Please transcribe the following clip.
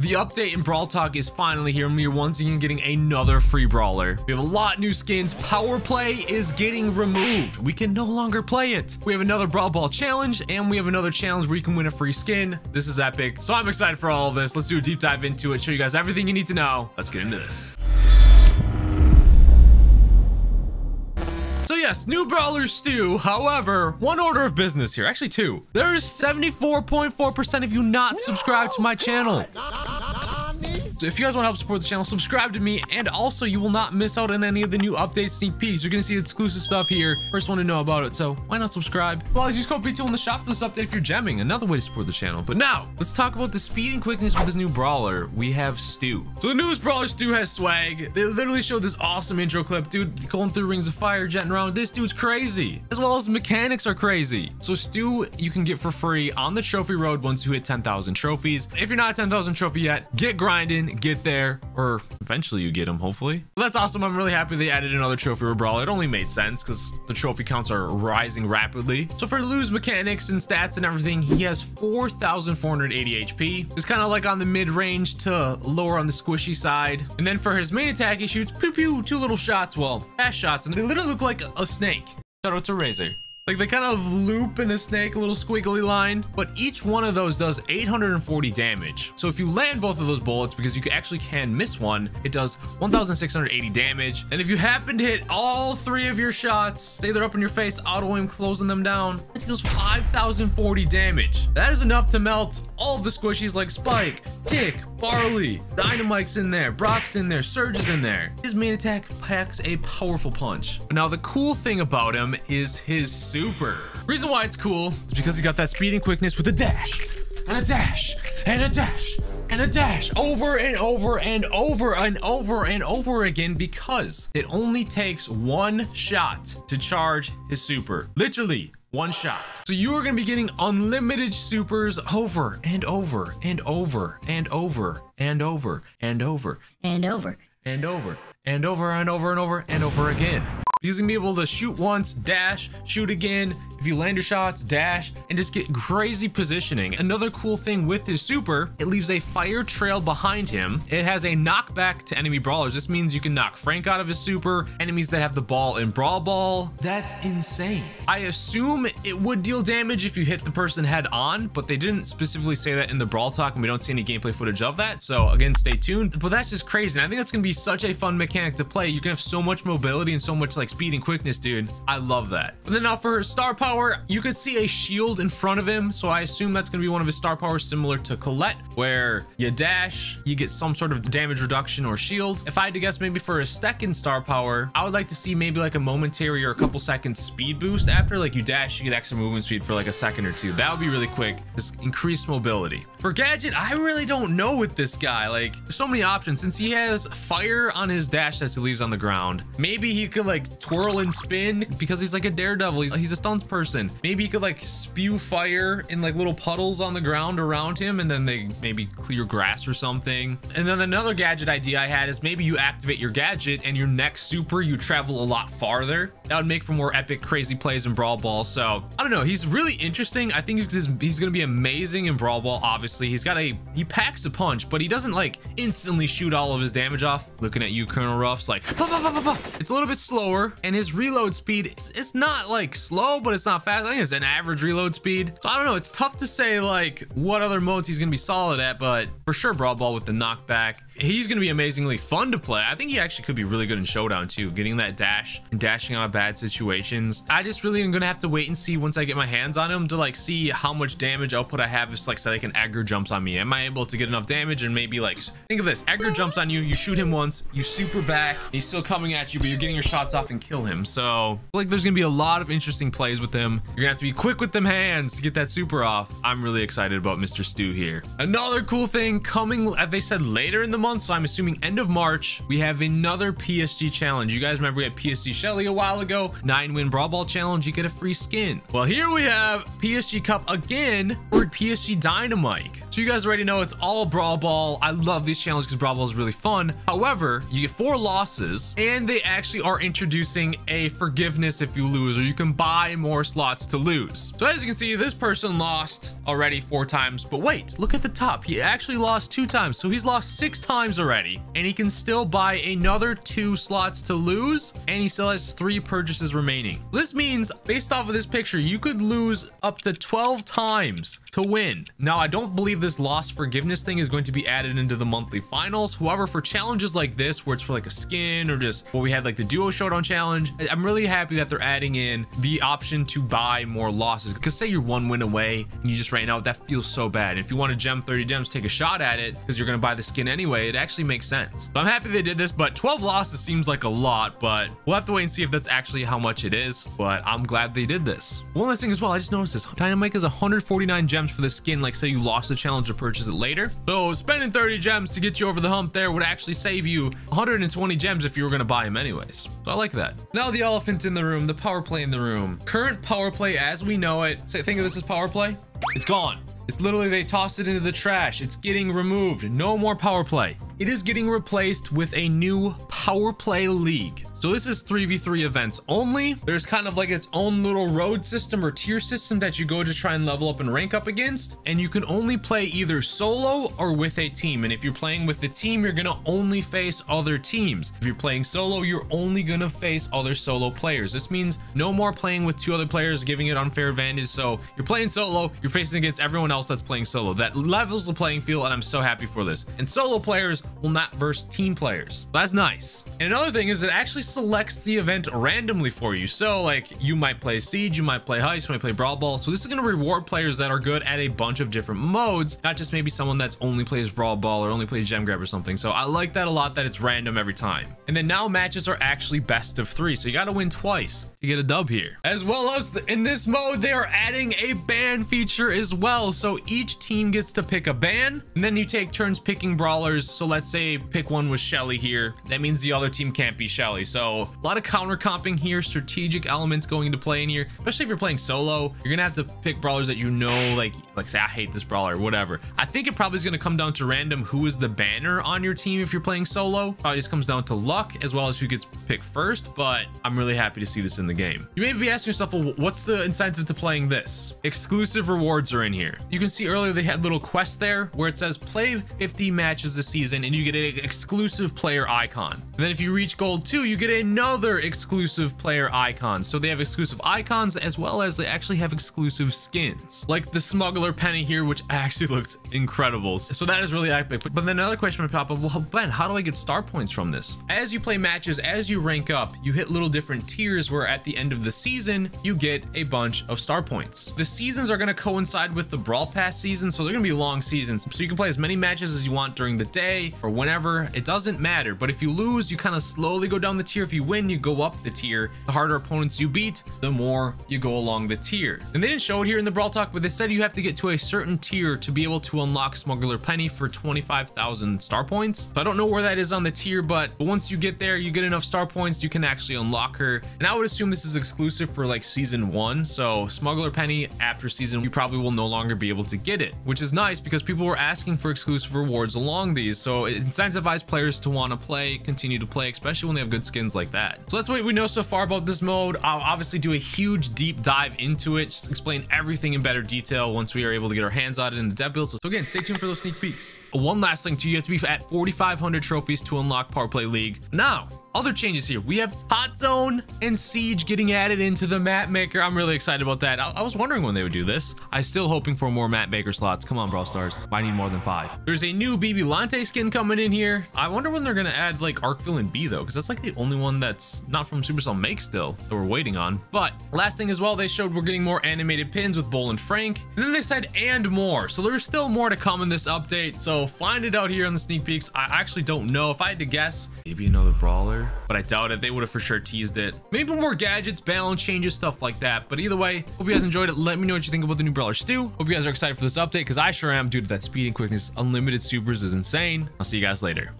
The update in Brawl Talk is finally here, and we are once again getting another free brawler. We have a lot new skins. Power Play is getting removed. We can no longer play it. We have another Brawl Ball challenge, and we have another challenge where you can win a free skin. This is epic. So I'm excited for all of this. Let's do a deep dive into it, show you guys everything you need to know. Let's get into this. So yes, new brawler Stu. However, one order of business here. Actually, two. There is 74.4% of you not subscribed to my channel. So if you guys want to help support the channel, subscribe to me, and also you will not miss out on any of the new updates, sneak peeks. You're going to see exclusive stuff here. First one to know about it, so why not subscribe? Well, use code BT1 in the shop for this update if you're gemming. Another way to support the channel. But now, let's talk about the speed and quickness with this new brawler. We have Stu. So the newest brawler, Stu, has swag. They literally showed this awesome intro clip. Dude, going through rings of fire, jetting around. This dude's crazy. As well as mechanics are crazy. So Stu, you can get for free on the trophy road once you hit 10,000 trophies. If you're not a 10,000 trophy yet, get grinding get there, or eventually you get them, hopefully. That's awesome. I'm really happy they added another trophy for Brawl. It only made sense because the trophy counts are rising rapidly. So for lose mechanics and stats and everything, he has 4,480 HP. It's kind of like on the mid-range to lower on the squishy side. And then for his main attack, he shoots pew pew, two little shots, well, fast shots, and they literally look like a snake. Shout out to Razer. Like they kind of loop in a snake, a little squiggly line, but each one of those does 840 damage. So if you land both of those bullets, because you actually can miss one, it does 1,680 damage. And if you happen to hit all three of your shots, they're up in your face, auto aim closing them down, it deals 5,040 damage. That is enough to melt all of the squishies like Spike, Tick, Barley, Dynamite's in there, Brock's in there, Surge is in there. His main attack packs a powerful punch. Now the cool thing about him is his super. Reason why it's cool is because he got that speed and quickness with a dash and a dash and a dash and a dash over and over and over and over and over again because it only takes one shot to charge his super. Literally one shot. So you are going to be getting unlimited supers over and over and over and over and over and over and over and over and over and over and over and over again. He's gonna be able to shoot once, dash, shoot again, if you land your shots, dash, and just get crazy positioning. Another cool thing with his super, it leaves a fire trail behind him. It has a knockback to enemy brawlers. This means you can knock Frank out of his super, enemies that have the ball in Brawl Ball. That's insane. I assume it would deal damage if you hit the person head on, but they didn't specifically say that in the Brawl Talk, and we don't see any gameplay footage of that. So again, stay tuned. But that's just crazy. And I think that's gonna be such a fun mechanic to play. You can have so much mobility and so much like speed and quickness, dude. I love that. But then now for star power, you could see a shield in front of him. So I assume that's going to be one of his star powers similar to Colette, where you dash, you get some sort of damage reduction or shield. If I had to guess maybe for a second star power, I would like to see maybe like a momentary or a couple seconds speed boost after like you dash, you get extra movement speed for like a second or two. That would be really quick. Just increase mobility. For Gadget, I really don't know with this guy. Like so many options since he has fire on his dash that he leaves on the ground. Maybe he could like twirl and spin because he's like a daredevil. He's, he's a stunts person. Maybe he could like spew fire in like little puddles on the ground around him and then they maybe clear grass or something. And then another gadget idea I had is maybe you activate your gadget and your next super, you travel a lot farther. That would make for more epic, crazy plays in Brawl Ball. So I don't know. He's really interesting. I think he's, he's going to be amazing in Brawl Ball. Obviously, he's got a, he packs a punch, but he doesn't like instantly shoot all of his damage off. Looking at you, Colonel Ruffs, like, it's a little bit slower and his reload speed, it's, it's not like slow, but it's not fast. I think it's an average reload speed. So I don't know. It's tough to say like what other modes he's going to be solid at, but for sure Brawl Ball with the knockback he's going to be amazingly fun to play. I think he actually could be really good in Showdown too, getting that dash and dashing out of bad situations. I just really am going to have to wait and see once I get my hands on him to like see how much damage output I have. If like say like an Edgar jumps on me, am I able to get enough damage and maybe like think of this: Edgar jumps on you, you shoot him once, you super back, he's still coming at you, but you're getting your shots off and kill him. So like there's going to be a lot of interesting plays with him. You're gonna have to be quick with them hands to get that super off. I'm really excited about Mr. Stu here. Another cool thing coming, they said later in the month, so I'm assuming end of March, we have another PSG challenge. You guys remember we had PSG Shelly a while ago, nine win Brawl Ball challenge, you get a free skin. Well, here we have PSG Cup again for PSG Dynamite. So you guys already know it's all Brawl Ball. I love these challenges because Brawl Ball is really fun. However, you get four losses and they actually are introducing a forgiveness if you lose, or you can buy more slots to lose. So as you can see, this person lost already four times, but wait, look at the top. He actually lost two times. So he's lost six times already and he can still buy another two slots to lose and he still has three purchases remaining. This means based off of this picture, you could lose up to 12 times to win. Now, I don't believe this loss forgiveness thing is going to be added into the monthly finals. However, for challenges like this, where it's for like a skin or just what we had like the duo showdown challenge, I'm really happy that they're adding in the option to buy more losses. Because say you're one win away and you just ran out, that feels so bad. If you want to gem 30 gems, take a shot at it because you're going to buy the skin anyway. It actually makes sense. So I'm happy they did this, but 12 losses seems like a lot, but we'll have to wait and see if that's actually how much it is. But I'm glad they did this. One last thing as well, I just noticed this. Dynamite is 149 gems for the skin. Like say you lost the challenge to purchase it later. So spending 30 gems to get you over the hump there would actually save you 120 gems if you were to buy them anyways. So I like that. Now the elephant in the room, the power play in the room. Current power play as we know it. Say, think of this as power play. It's gone. It's literally they tossed it into the trash. It's getting removed. No more power play. It is getting replaced with a new power play league. So this is 3v3 events only. There's kind of like its own little road system or tier system that you go to try and level up and rank up against. And you can only play either solo or with a team. And if you're playing with the team, you're going to only face other teams. If you're playing solo, you're only going to face other solo players. This means no more playing with two other players, giving it unfair advantage. So you're playing solo, you're facing against everyone else that's playing solo. That levels the playing field and I'm so happy for this. And solo players will not verse team players. That's nice. And another thing is it actually selects the event randomly for you. So like you might play Siege, you might play Heist, you might play Brawl Ball. So this is going to reward players that are good at a bunch of different modes, not just maybe someone that's only plays Brawl Ball or only plays Gem Grab or something. So I like that a lot that it's random every time. And then now matches are actually best of three. So you got to win twice to get a dub here. As well as the, in this mode, they are adding a ban feature as well. So each team gets to pick a ban and then you take turns picking brawlers. So let's say pick one with Shelly here. That means the other team can't be Shelly. So a lot of counter comping here, strategic elements going into play in here, especially if you're playing solo, you're gonna have to pick brawlers that you know, like, like say, I hate this brawler whatever. I think it probably is gonna come down to random who is the banner on your team if you're playing solo. Probably just comes down to luck as well as who gets picked first, but I'm really happy to see this in the game. You may be asking yourself, well, what's the incentive to playing this? Exclusive rewards are in here. You can see earlier they had little quest there where it says play 50 matches this season and you get an exclusive player icon. And then if you reach gold two, you get another exclusive player icon. So they have exclusive icons as well as they actually have exclusive skins like the smuggler penny here, which actually looks incredible. So that is really epic. But then another question would pop up, well, Ben, how do I get star points from this? As you play matches, as you rank up, you hit little different tiers where at the end of the season, you get a bunch of star points. The seasons are going to coincide with the Brawl Pass season, so they're going to be long seasons. So you can play as many matches as you want during the day or whenever. It doesn't matter. But if you lose, you kind of slowly go down the tier. If you win, you go up the tier. The harder opponents you beat, the more you go along the tier. And they didn't show it here in the Brawl Talk, but they said you have to get to a certain tier to be able to unlock Smuggler Penny for 25,000 star points. So I don't know where that is on the tier, but, once you get there, you get enough star points, you can actually unlock her. And I would assume this is exclusive for like season one. So Smuggler Penny after season, you probably will no longer be able to get it, which is nice because people were asking for exclusive rewards along these. So it incentivizes players to want to play, continue to play, especially when they have good skins like that. So that's what we know so far about this mode. I'll obviously do a huge deep dive into it, just explain everything in better detail once we are able to get our hands on it in the dev build. So again, stay tuned for those sneak peeks. One last thing too, you have to be at 4,500 trophies to unlock Power Play League. Now, other changes here. We have Hot Zone and Siege getting added into the map maker. I'm really excited about that. I, I was wondering when they would do this. I still hoping for more map maker slots. Come on, Brawl Stars. I need more than five. There's a new Bibilante skin coming in here. I wonder when they're going to add like Arc Villain B though, because that's like the only one that's not from Supercell Make still that we're waiting on. But last thing as well, they showed we're getting more animated pins with Bull and Frank. And then they said and more. So there's still more to come in this update. So find it out here on the sneak peeks. I actually don't know if I had to guess maybe another brawler but I doubt it. They would have for sure teased it. Maybe more gadgets, balance changes, stuff like that. But either way, hope you guys enjoyed it. Let me know what you think about the new Brawler Stu. Hope you guys are excited for this update because I sure am due to that speed and quickness. Unlimited supers is insane. I'll see you guys later.